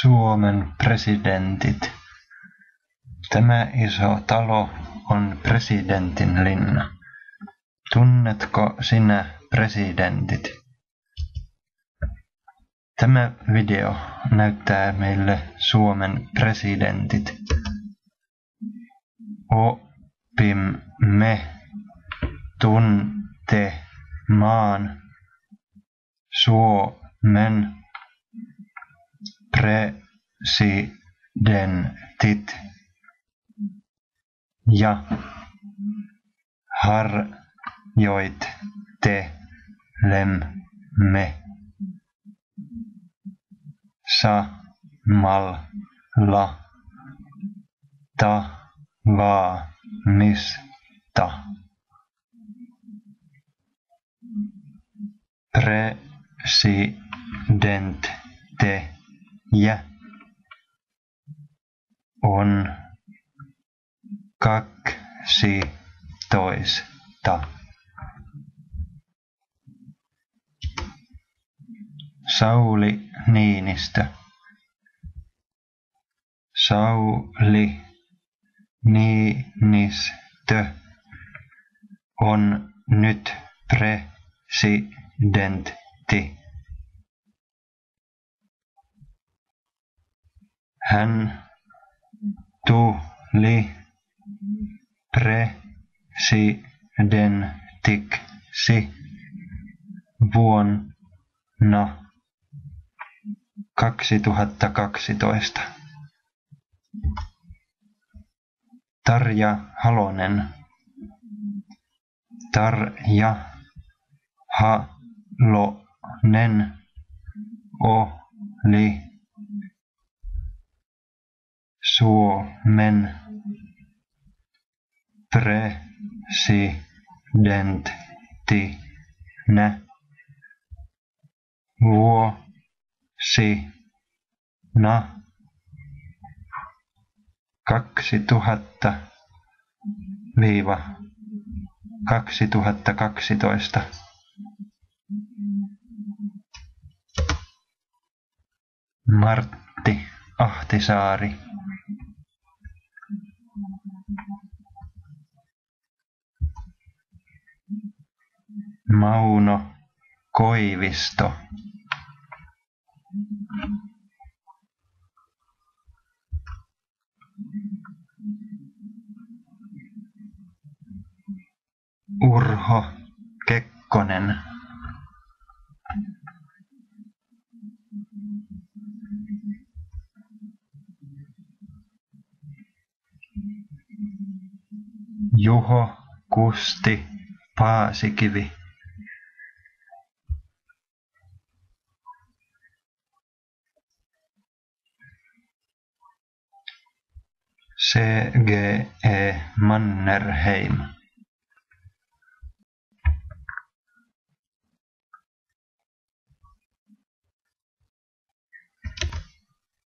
Suomen presidentit. Tämä iso talo on presidentin linna. Tunnetko sinä presidentit? Tämä video näyttää meille Suomen presidentit. Opimme tuntemaan Suomen presidentit ja harjoittelemme samalla tapaamista presidenttejä on kaksitoista. Sauli Niinistö Sauli Niinistö on nyt presidentti. Hän tuli presidentiksi vuonna kaksituhattakaksitoista. Tarja Halonen. Tarja Halonen oli Suomen presidenttinä vuosina kaksituhatta viiva kaksituhattakaksitoista. Martti Ahtisaari Mauno Koivisto. Urho Kekkonen. Juho Kusti Paasikivi C G E Mannerheim